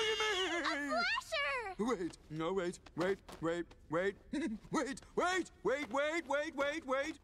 Look at me! A Flasher! Wait, no, wait, wait, wait, wait, wait, wait, wait, wait, wait, wait, wait.